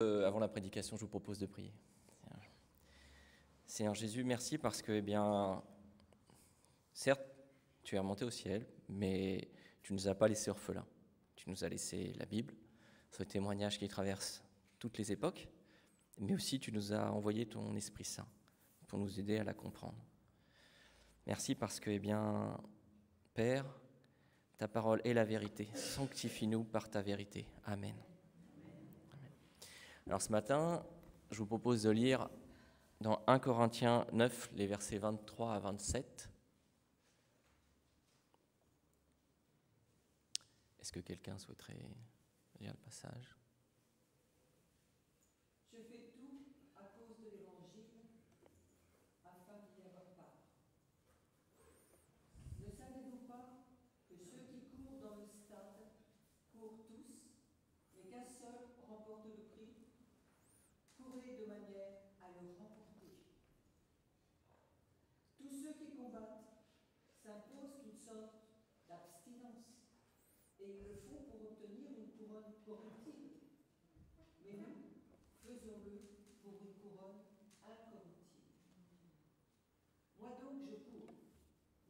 Euh, avant la prédication, je vous propose de prier. Seigneur Jésus, merci parce que, eh bien, certes, tu es remonté au ciel, mais tu ne nous as pas laissés orphelins. Tu nous as laissé la Bible, ce témoignage qui traverse toutes les époques, mais aussi tu nous as envoyé ton Esprit Saint pour nous aider à la comprendre. Merci parce que, eh bien, Père, ta parole est la vérité. Sanctifie-nous par ta vérité. Amen. Alors ce matin, je vous propose de lire dans 1 Corinthiens 9 les versets 23 à 27. Est-ce que quelqu'un souhaiterait lire le passage?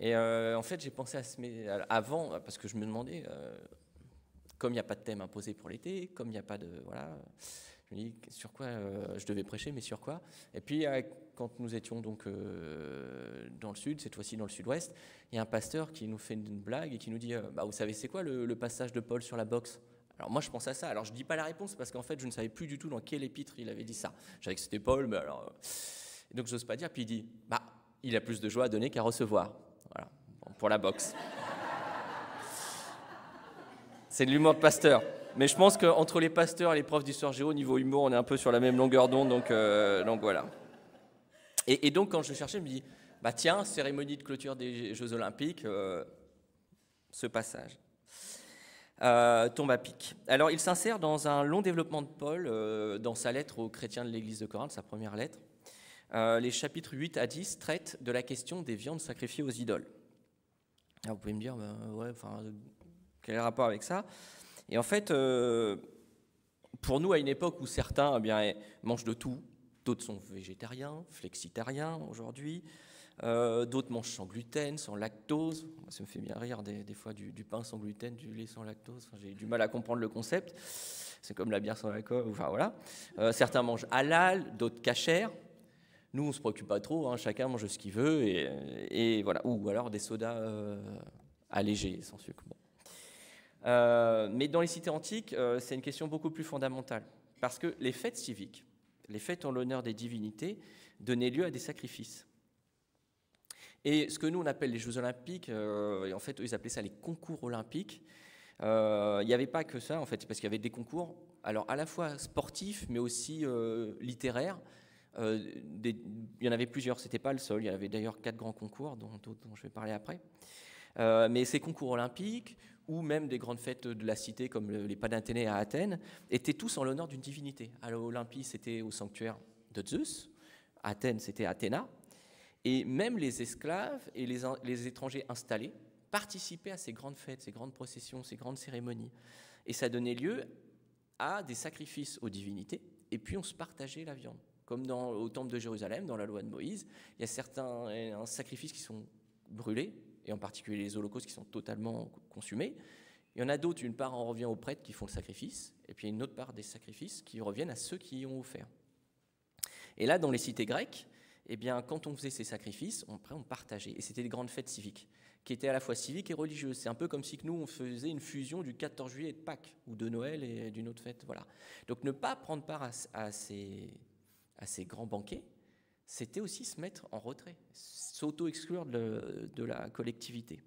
Et euh, en fait, j'ai pensé à ce. Avant, parce que je me demandais, euh, comme il n'y a pas de thème imposé pour l'été, comme il n'y a pas de. Voilà. Je me dis sur quoi euh, je devais prêcher, mais sur quoi? Et puis, quand nous étions donc dans le sud, cette fois-ci dans le sud-ouest, il y a un pasteur qui nous fait une blague et qui nous dit bah, Vous savez, c'est quoi le, passage de Paul sur la boxe? Alors moi je pense à ça. Alors je dis pas la réponse parce qu'en fait je ne savais plus du tout dans quel épître il avait dit ça. Je savais que c'était Paul, mais alors. Donc j'ose pas dire. Puis il dit, bah il a plus de joie à donner qu'à recevoir. Pour la boxe. C'est de l'humour de pasteur. Mais je pense qu'entre les pasteurs et les profs d'histoire géo, niveau humour, on est un peu sur la même longueur d'onde, donc, euh, voilà. Et, donc quand je cherchais, je me dis, bah tiens, cérémonie de clôture des Jeux Olympiques, euh, ce passage euh, tombe à pic. Alors il s'insère dans un long développement de Paul dans sa lettre aux chrétiens de l'église de Corinthe, sa première lettre. Les chapitres 8 à 10 traitent de la question des viandes sacrifiées aux idoles. Alors vous pouvez me dire, ben, ouais, enfin, quel est le rapport avec ça? Et en fait, euh, pour nous, à une époque où certains eh bien, mangent de tout, d'autres sont végétariens, flexitariens aujourd'hui, euh, d'autres mangent sans gluten, sans lactose. Ça me fait bien rire des, fois du, pain sans gluten, du lait sans lactose. J'ai du mal à comprendre le concept. C'est comme la bière sans alcool. Enfin voilà. Euh, certains mangent halal, d'autres cachère. Nous, on se préoccupe pas trop. Hein. chacun mange ce qu'il veut et, voilà. Ou alors des sodas euh, allégés, sans sucre. mais dans les cités antiques, c'est une question beaucoup plus fondamentale. Parce que les fêtes civiques, les fêtes en l'honneur des divinités, donnaient lieu à des sacrifices. Et ce que nous, on appelle les Jeux olympiques, euh, et en fait, ils appelaient ça les concours olympiques. Euh, il n'y avait pas que ça, en fait, parce qu'il y avait des concours, alors à la fois sportifs, mais aussi euh, littéraires. il y en avait plusieurs, c'était pas le seul. Il y avait d'ailleurs quatre grands concours, dont, je vais parler après. mais ces concours olympiques, ou même des grandes fêtes de la cité, comme les Panathénées à Athènes, étaient tous en l'honneur d'une divinité. À l'Olympie, c'était au sanctuaire de Zeus. À Athènes, c'était Athéna. Et même les esclaves et les, étrangers installés participaient à ces grandes fêtes, ces grandes processions, ces grandes cérémonies. Et ça donnait lieu à des sacrifices aux divinités, et puis on se partageait la viande. Comme dans, au temple de Jérusalem, dans la loi de Moïse, il y a certains sacrifices qui sont brûlés, et en particulier les holocaustes qui sont totalement consumés. Il y en a d'autres, une part en revient aux prêtres qui font le sacrifice, et puis une autre part des sacrifices qui reviennent à ceux qui y ont offert. Et là, dans les cités grecques, eh bien, quand on faisait ces sacrifices, on, on partageait. Et c'était des grandes fêtes civiques, qui étaient à la fois civiques et religieuses. C'est un peu comme si nous, on faisait une fusion du 14 juillet et de Pâques, ou de Noël et d'une autre fête. Voilà. Donc ne pas prendre part à, ces, à ces grands banquets, c'était aussi se mettre en retrait, s'auto-exclure de, la collectivité.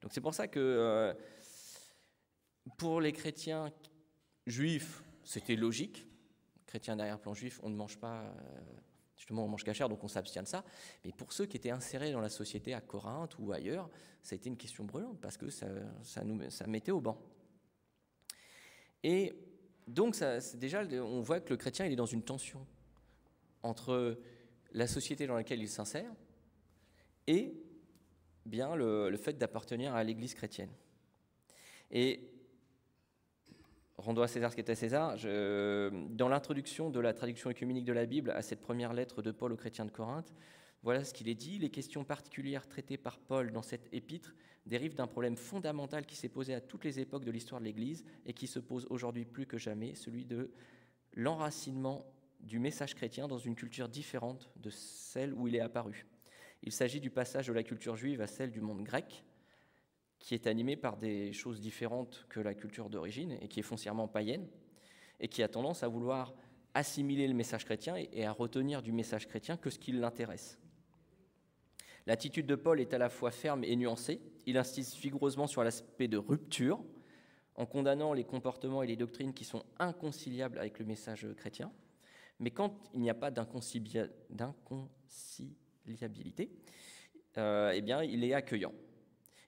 Donc c'est pour ça que euh, pour les chrétiens juifs, c'était logique. Chrétiens d'arrière-plan juif, on ne mange pas... Euh, Justement, on mange cachère, donc on s'abstient de ça. Mais pour ceux qui étaient insérés dans la société à Corinthe ou ailleurs, ça a été une question brûlante parce que ça, mettait au banc. Et donc, déjà, on voit que le chrétien, il est dans une tension entre la société dans laquelle il s'insère et bien le, fait d'appartenir à l'Église chrétienne. Et rendons à César ce qui est à César. Dans l'introduction de la traduction œcuménique de la Bible à cette première lettre de Paul aux chrétiens de Corinthe, voilà ce qu'il est dit. Les questions particulières traitées par Paul dans cette épître dérivent d'un problème fondamental qui s'est posé à toutes les époques de l'histoire de l'Église et qui se pose aujourd'hui plus que jamais, celui de l'enracinement du message chrétien dans une culture différente de celle où il est apparu. Il s'agit du passage de la culture juive à celle du monde grec, qui est animée par des choses différentes que la culture d'origine et qui est foncièrement païenne, et qui a tendance à vouloir assimiler le message chrétien et à retenir du message chrétien que ce qui l'intéresse. L'attitude de Paul est à la fois ferme et nuancée. Il insiste vigoureusement sur l'aspect de rupture, en condamnant les comportements et les doctrines qui sont inconciliables avec le message chrétien. Mais quand il n'y a pas d'inconciliabilité, euh, eh bien, il est accueillant.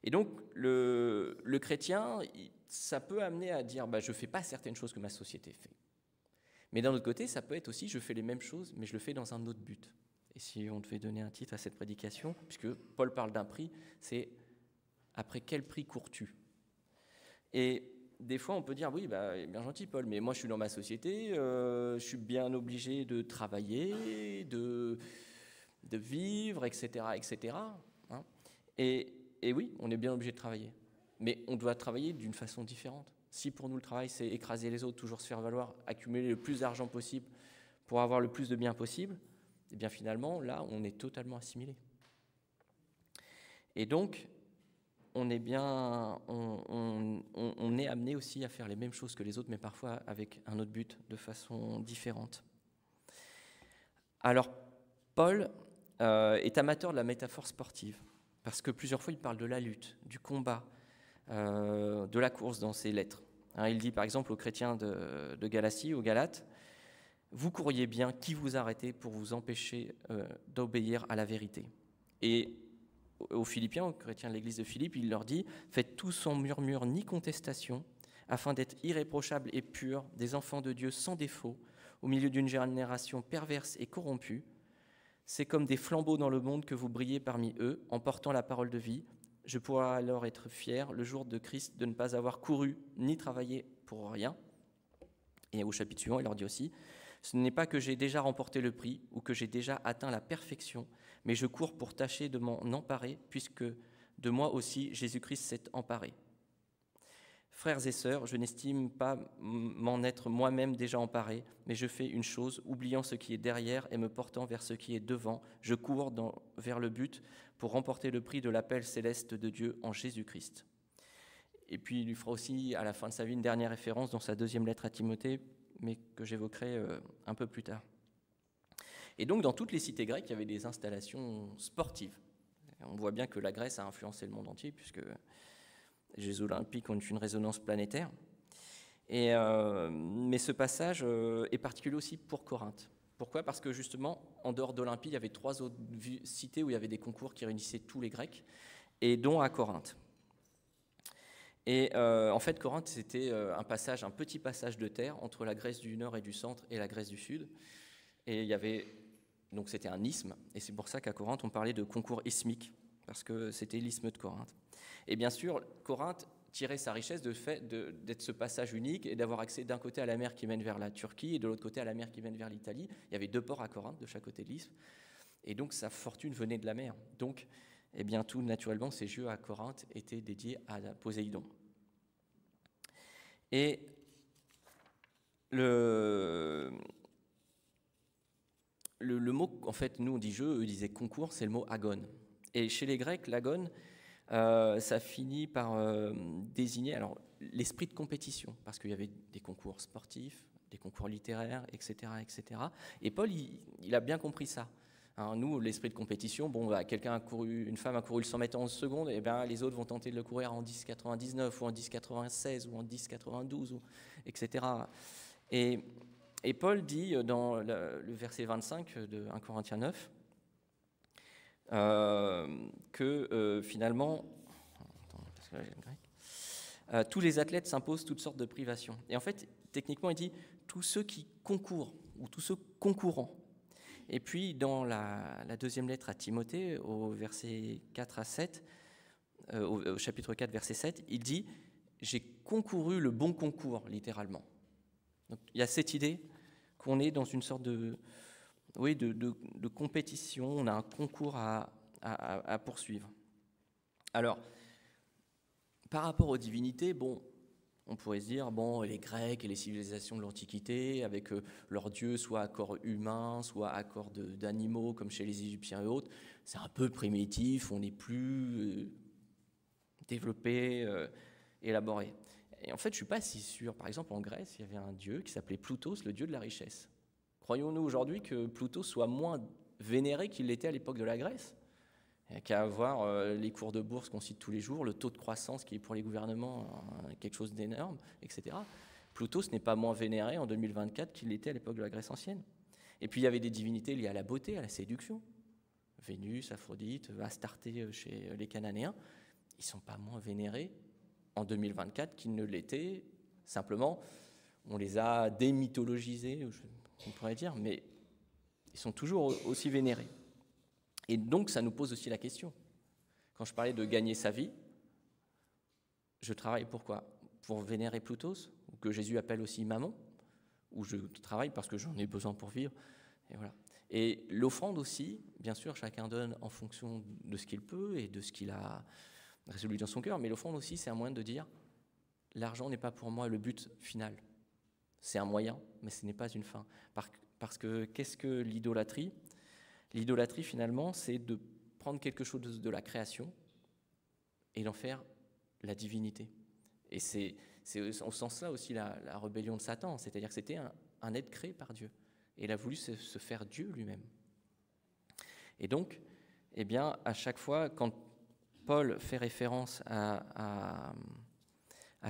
Et donc, le, chrétien, ça peut amener à dire bah, je ne fais pas certaines choses que ma société fait. Mais d'un autre côté, ça peut être aussi je fais les mêmes choses, mais je le fais dans un autre but. Et si on devait donner un titre à cette prédication, puisque Paul parle d'un prix, c'est après quel prix cours-tu? Des fois, on peut dire, oui, bah, bien gentil, Paul, mais moi, je suis dans ma société, euh, je suis bien obligé de travailler, de, vivre, etc., etc. Hein. et, et oui, on est bien obligé de travailler, mais on doit travailler d'une façon différente. Si pour nous, le travail, c'est écraser les autres, toujours se faire valoir, accumuler le plus d'argent possible pour avoir le plus de biens possible, et eh bien finalement, là, on est totalement assimilé. Et donc, on est bien, on, est amené aussi à faire les mêmes choses que les autres, mais parfois avec un autre but, de façon différente. Alors, Paul euh, est amateur de la métaphore sportive, parce que plusieurs fois il parle de la lutte, du combat, euh, de la course dans ses lettres. Hein, il dit par exemple aux chrétiens de, de Galatie, aux Galates, vous courriez bien, qui vous arrêtez pour vous empêcher euh, d'obéir à la vérité? Et aux Philippiens, aux chrétiens de l'église de Philippe, il leur dit Faites tout sans murmure ni contestation, afin d'être irréprochables et purs, des enfants de Dieu sans défaut, au milieu d'une génération perverse et corrompue. C'est comme des flambeaux dans le monde que vous brillez parmi eux, en portant la parole de vie. Je pourrai alors être fier, le jour de Christ, de ne pas avoir couru ni travaillé pour rien. Et au chapitre suivant, il leur dit aussi Ce n'est pas que j'ai déjà remporté le prix ou que j'ai déjà atteint la perfection, mais je cours pour tâcher de m'en emparer, puisque de moi aussi Jésus-Christ s'est emparé. Frères et sœurs, je n'estime pas m'en être moi-même déjà emparé, mais je fais une chose, oubliant ce qui est derrière et me portant vers ce qui est devant, je cours vers le but pour remporter le prix de l'appel céleste de Dieu en Jésus-Christ. Et puis il lui fera aussi à la fin de sa vie une dernière référence dans sa deuxième lettre à Timothée, mais que j'évoquerai euh, un peu plus tard. Et donc, dans toutes les cités grecques, il y avait des installations sportives. On voit bien que la Grèce a influencé le monde entier, puisque les Jeux olympiques ont une résonance planétaire. Euh, mais ce passage euh, est particulier aussi pour Corinthe. Pourquoi? Parce que justement, en dehors d'Olympie, il y avait trois autres cités où il y avait des concours qui réunissaient tous les Grecs, et dont à Corinthe. Et euh, en fait, Corinthe, c'était un passage, un petit passage de terre entre la Grèce du Nord et du Centre et la Grèce du Sud. Et il y avait donc c'était un isthme, et c'est pour ça qu'à Corinthe, on parlait de concours ismique, parce que c'était l'isthme de Corinthe. Et bien sûr, Corinthe tirait sa richesse de fait d'être ce passage unique et d'avoir accès d'un côté à la mer qui mène vers la Turquie et de l'autre côté à la mer qui mène vers l'Italie. Il y avait deux ports à Corinthe de chaque côté de l'isthme, et donc sa fortune venait de la mer. Donc, eh bien, tout naturellement, ces jeux à Corinthe étaient dédiés à Poséidon. Et le, le, mot, en fait, nous on dit jeu, eux disaient concours, c'est le mot agon. Et chez les Grecs, l'agon, euh, ça finit par euh, désigner alors l'esprit de compétition, parce qu'il y avait des concours sportifs, des concours littéraires, etc., etc. Et Paul, il, a bien compris ça. Hein, nous, l'esprit de compétition, bon, bah, quelqu'un a couru, une femme a couru le 100 mètres en 11 secondes, et bien les autres vont tenter de le courir en 10,99 ou en 10,96 ou en 10,92, etc. Et Et Paul dit dans le, verset 25 de 1 Corinthiens 9 que finalement, tous les athlètes s'imposent toutes sortes de privations. Et en fait, techniquement, il dit tous ceux qui concourent ou tous ceux concourants. Et puis, dans la, deuxième lettre à Timothée, au verset 4 à 7, au, chapitre 4, verset 7, il dit J'ai concouru le bon concours, littéralement. Donc, il y a cette idée qu'on est dans une sorte de, compétition, on a un concours à, à poursuivre. Alors, par rapport aux divinités, bon, on pourrait se dire, bon, les Grecs et les civilisations de l'Antiquité, avec euh, leurs dieux, soit à corps humain, soit à corps d'animaux, comme chez les Égyptiens et autres, c'est un peu primitif, on n'est plus euh, développé, euh, élaboré. Et en fait, je ne suis pas si sûr. Par exemple, en Grèce, il y avait un dieu qui s'appelait Plutos, le dieu de la richesse. Croyons-nous aujourd'hui que Plutos soit moins vénéré qu'il l'était à l'époque de la Grèce? Qu'à avoir euh, les cours de bourse qu'on cite tous les jours, le taux de croissance qui est pour les gouvernements euh, quelque chose d'énorme, etc. Pluto, ce n'est pas moins vénéré en 2024 qu'il l'était à l'époque de la Grèce ancienne. Et puis il y avait des divinités liées à la beauté, à la séduction. Vénus, Aphrodite, Astarté euh, chez les Cananéens, ils ne sont pas moins vénérés en 2024 qu'ils ne l'étaient. Simplement, on les a démythologisés, on pourrait dire, mais ils sont toujours aussi vénérés. Et donc, ça nous pose aussi la question. Quand je parlais de gagner sa vie, je travaille pourquoi? Pour vénérer Plutos, que Jésus appelle aussi maman, ou je travaille parce que j'en ai besoin pour vivre. Et voilà. Et l'offrande aussi, bien sûr, chacun donne en fonction de ce qu'il peut et de ce qu'il a résolu dans son cœur, mais l'offrande aussi, c'est un moyen de dire l'argent n'est pas pour moi le but final. C'est un moyen, mais ce n'est pas une fin. Parce que qu'est-ce que l'idolâtrie? L'idolâtrie, finalement, c'est de prendre quelque chose de la création et d'en faire la divinité. Et c'est au sens-là aussi la, rébellion de Satan, c'est-à-dire que c'était un, être créé par Dieu. Et il a voulu se, faire Dieu lui-même. Et donc, eh bien, à chaque fois, quand Paul fait référence à,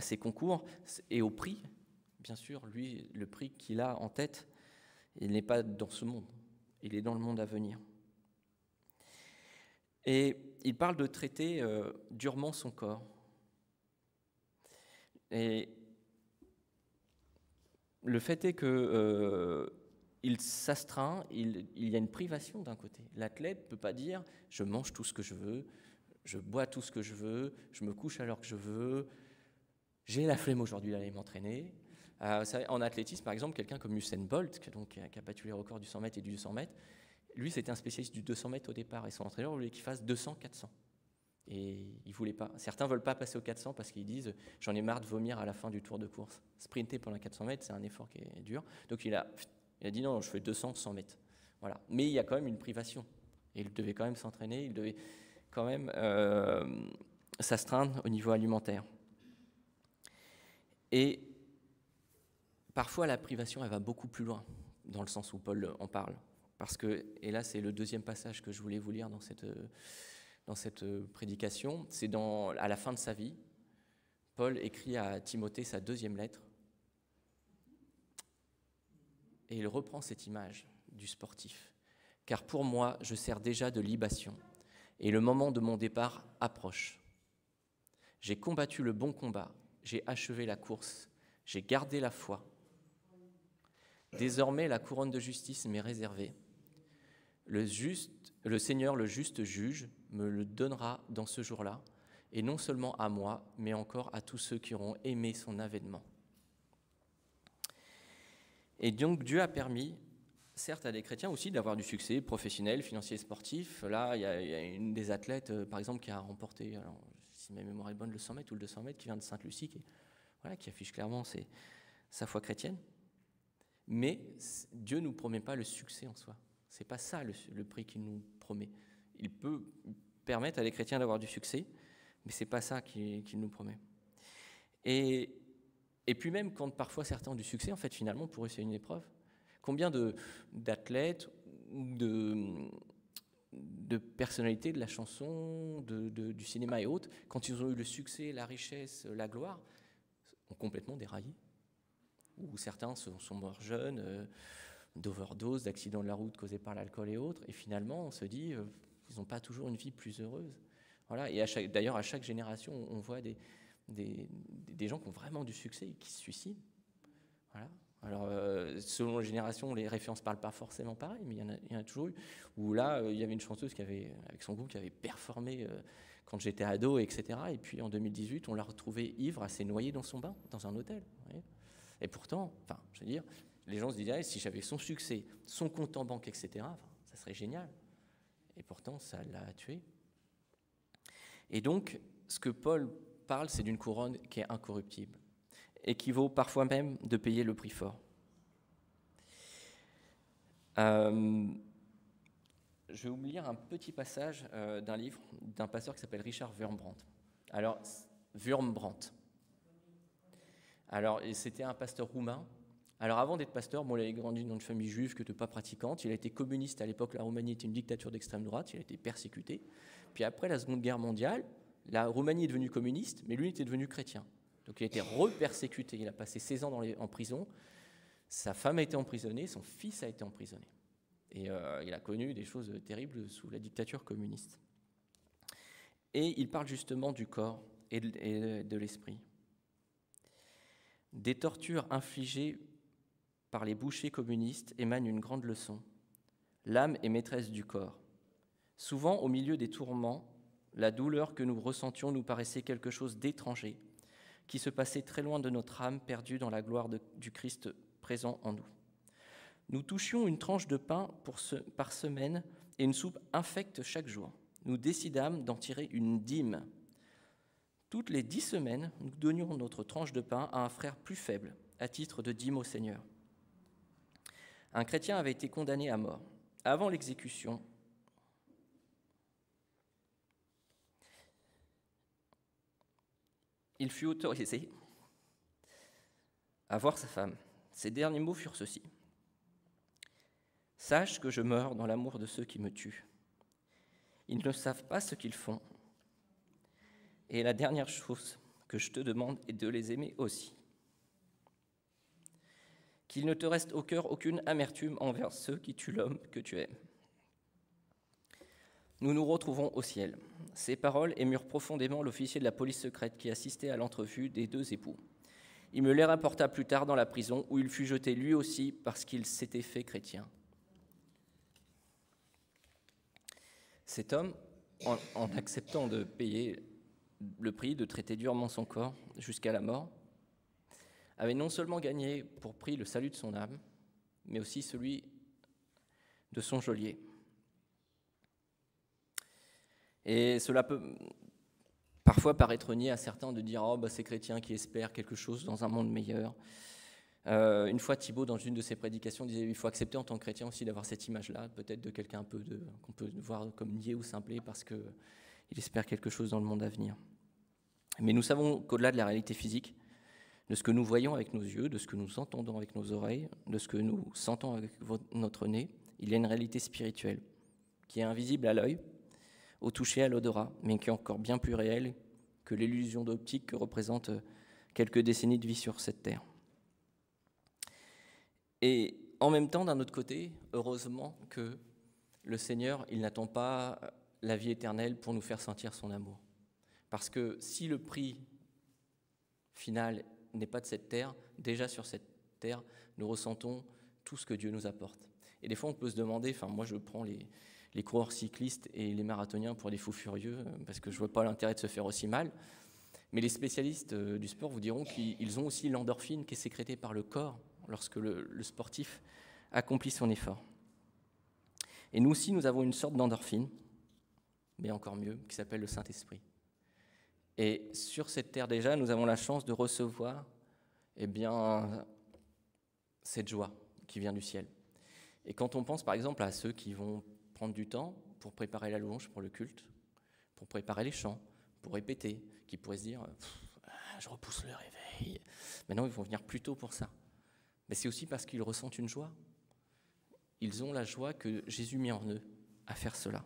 ces concours et au prix, bien sûr, lui, le prix qu'il a en tête, il n'est pas dans ce monde il est dans le monde à venir. Et il parle de traiter euh, durement son corps. Et le fait est que euh, s'astreint, il, y a une privation d'un côté. L'athlète ne peut pas dire je mange tout ce que je veux, je bois tout ce que je veux, je me couche à l'heure que je veux, j'ai la flemme aujourd'hui d'aller m'entraîner, euh, en athlétisme, par exemple, quelqu'un comme Usain Bolt, qui, donc, qui a battu les records du 100 mètres et du 200 mètres, lui, c'était un spécialiste du 200 mètres au départ, et son entraîneur voulait qu'il fasse 200-400. Et il voulait pas. Certains veulent pas passer au 400 parce qu'ils disent j'en ai marre de vomir à la fin du tour de course. Sprinter pendant 400 mètres, c'est un effort qui est dur. Donc il a, il a dit non, je fais 200, 100 mètres. Voilà. Mais il y a quand même une privation. Et il devait quand même s'entraîner, il devait quand même euh, s'astreindre au niveau alimentaire. Et Parfois, la privation, elle va beaucoup plus loin, dans le sens où Paul en parle. Parce que, et là, c'est le deuxième passage que je voulais vous lire dans cette, dans cette prédication, c'est à la fin de sa vie. Paul écrit à Timothée sa deuxième lettre. Et il reprend cette image du sportif. Car pour moi, je sers déjà de libation, et le moment de mon départ approche. J'ai combattu le bon combat, j'ai achevé la course, j'ai gardé la foi. Désormais, la couronne de justice m'est réservée. Le, Seigneur, le juste juge, me le donnera dans ce jour-là, et non seulement à moi, mais encore à tous ceux qui auront aimé son avènement. Et donc Dieu a permis, certes à des chrétiens aussi, d'avoir du succès professionnel, financier, sportif. Là, il y, a, une des athlètes, euh, par exemple, qui a remporté, si ma mémoire est bonne, le 100 mètres ou le 200 mètres, qui vient de Sainte-Lucie, qui, affiche clairement sa foi chrétienne. Mais Dieu ne nous promet pas le succès en soi. Ce n'est pas ça le, prix qu'il nous promet. Il peut permettre à des chrétiens d'avoir du succès, mais ce n'est pas ça qu'il nous promet. Et, et puis même quand parfois certains ont du succès, en fait finalement pour eux c'est une épreuve. Combien d'athlètes ou de, de personnalités de la chanson, de, du cinéma et autres, quand ils ont eu le succès, la richesse, la gloire, ont complètement déraillé où certains sont, morts jeunes, euh, d'overdose, d'accidents de la route causés par l'alcool et autres, et finalement on se dit, euh, ils n'ont pas toujours une vie plus heureuse. Voilà. Et d'ailleurs, à chaque génération, on voit des, des, des, gens qui ont vraiment du succès et qui se suicident. Voilà. Alors, euh, selon les générations, les références ne parlent pas forcément pareil, mais il y, en a, toujours eu. Où là, euh, il y avait une chanteuse qui avait, avec son groupe qui avait performé euh, quand j'étais ado, etc. Et puis en 2018, on l'a retrouvée ivre, assez noyée dans son bain, dans un hôtel. Et pourtant, enfin, je veux dire, les gens se disaient, si j'avais son succès, son compte en banque, etc., ça serait génial. Et pourtant, ça l'a tué. Et donc, ce que Paul parle, c'est d'une couronne qui est incorruptible et qui vaut parfois même de payer le prix fort. Euh, je vais vous lire un petit passage euh, d'un livre d'un pasteur qui s'appelle Richard Wurmbrandt. Alors, Wurmbrandt. Alors, c'était un pasteur roumain. Alors, avant d'être pasteur, bon, il a grandi dans une famille juive qui n'était pas pratiquante. Il a été communiste à l'époque. La Roumanie était une dictature d'extrême droite. Il a été persécuté. Puis après la Seconde Guerre mondiale, la Roumanie est devenue communiste, mais lui était devenu chrétien. Donc il a été repersécuté, il a passé 16 ans en prison, sa femme a été emprisonnée, son fils a été emprisonné. Et euh, il a connu des choses terribles sous la dictature communiste. Et il parle justement du corps et de l'esprit. Des tortures infligées par les bouchers communistes émanent une grande leçon. L'âme est maîtresse du corps. Souvent, au milieu des tourments, la douleur que nous ressentions nous paraissait quelque chose d'étranger, qui se passait très loin de notre âme perdue dans la gloire du Christ présent en nous. Nous touchions une tranche de pain par semaine et une soupe infecte chaque jour. Nous décidâmes d'en tirer une dîme. Toutes les dix semaines, nous donnions notre tranche de pain à un frère plus faible, à titre de dîme au Seigneur. Un chrétien avait été condamné à mort. Avant l'exécution, il fut autorisé à voir sa femme. Ses derniers mots furent ceux-ci. Sache que je meurs dans l'amour de ceux qui me tuent. Ils ne savent pas ce qu'ils font. Et la dernière chose que je te demande est de les aimer aussi. Qu'il ne te reste au cœur aucune amertume envers ceux qui tuent l'homme que tu aimes. Nous nous retrouvons au ciel. Ces paroles émurent profondément l'officier de la police secrète qui assistait à l'entrevue des deux époux. Il me les rapporta plus tard dans la prison où il fut jeté lui aussi parce qu'il s'était fait chrétien. Cet homme, en, acceptant de payer le prix, de traiter durement son corps jusqu'à la mort, avait non seulement gagné pour prix le salut de son âme, mais aussi celui de son geôlier. Et cela peut parfois paraître nier à certains de dire Oh, bah, c'est chrétien qui espère quelque chose dans un monde meilleur. Euh, une fois, Thibault, dans une de ses prédications, disait Il faut accepter en tant que chrétien aussi d'avoir cette image-là, peut-être de quelqu'un un peu qu'on peut voir comme niais ou simplé parce qu'il espère quelque chose dans le monde à venir. Mais nous savons qu'au-delà de la réalité physique, de ce que nous voyons avec nos yeux, de ce que nous entendons avec nos oreilles, de ce que nous sentons avec notre nez, il y a une réalité spirituelle qui est invisible à l'œil, au toucher, à l'odorat, mais qui est encore bien plus réel que l'illusion d'optique que représentent quelques décennies de vie sur cette terre. Et en même temps, d'un autre côté, heureusement que le Seigneur, il n'attend pas la vie éternelle pour nous faire sentir son amour. Parce que si le prix final n'est pas de cette terre, déjà sur cette terre, nous ressentons tout ce que Dieu nous apporte. Et des fois, on peut se demander, enfin moi je prends les, les coureurs cyclistes et les marathoniens pour des fous furieux, euh, parce que je ne vois pas l'intérêt de se faire aussi mal. Mais les spécialistes euh, du sport vous diront qu'ils ont aussi l'endorphine qui est sécrétée par le corps lorsque le, sportif accomplit son effort. Et nous aussi, nous avons une sorte d'endorphine, mais encore mieux, qui s'appelle le Saint-Esprit. Et sur cette terre déjà, nous avons la chance de recevoir eh bien, cette joie qui vient du ciel. Et quand on pense par exemple à ceux qui vont prendre du temps pour préparer la louange pour le culte, pour préparer les chants, pour répéter, qui pourraient se dire ah, je repousse le réveil. Maintenant, ils vont venir plus tôt pour ça. Mais c'est aussi parce qu'ils ressentent une joie. Ils ont la joie que Jésus met en eux à faire cela.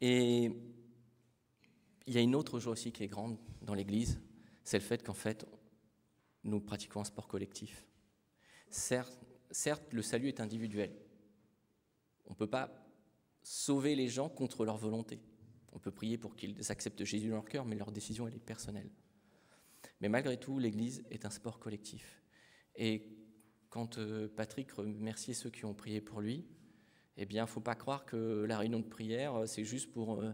Et il y a une autre joie aussi qui est grande dans l'Église, c'est le fait qu'en fait, nous pratiquons un sport collectif. Certes le salut est individuel. On ne peut pas sauver les gens contre leur volonté. On peut prier pour qu'ils acceptent Jésus dans leur cœur, mais leur décision, elle est personnelle. Mais malgré tout, l'Église est un sport collectif. Et quand euh, Patrick remerciait ceux qui ont prié pour lui, eh bien, faut pas croire que la réunion de prière, euh, c'est juste pour euh,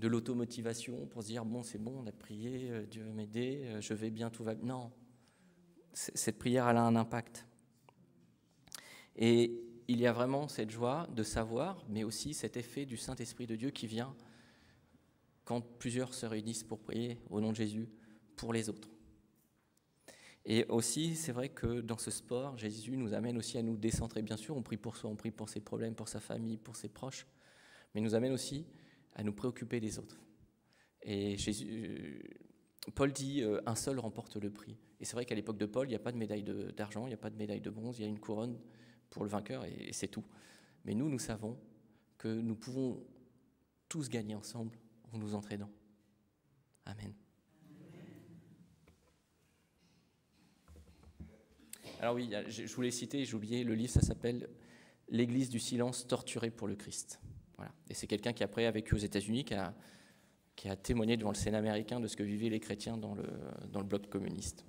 de l'automotivation, pour se dire, bon, c'est bon, on a prié, Dieu va m'aider, je vais bien, tout va bien. Non, cette prière, elle a un impact. Et il y a vraiment cette joie de savoir, mais aussi cet effet du Saint-Esprit de Dieu qui vient quand plusieurs se réunissent pour prier au nom de Jésus pour les autres. Et aussi, c'est vrai que dans ce sport, Jésus nous amène aussi à nous décentrer. Bien sûr, on prie pour soi, on prie pour ses problèmes, pour sa famille, pour ses proches, mais il nous amène aussi à nous préoccuper des autres. Et Jésus, euh, Paul dit euh, un seul remporte le prix. Et c'est vrai qu'à l'époque de Paul, il n'y a pas de médaille d'argent, il n'y a pas de médaille de bronze, il y a une couronne pour le vainqueur et c'est tout. Mais nous, nous savons que nous pouvons tous gagner ensemble en nous entraînant. Amen. Alors oui, je voulais citer, j'ai oublié, le livre, ça s'appelle L'Église du silence torturée pour le Christ. Voilà. Et c'est quelqu'un qui après a vécu aux États-Unis, qui a, qui a témoigné devant le Sénat américain de ce que vivaient les chrétiens dans le, dans le bloc communiste.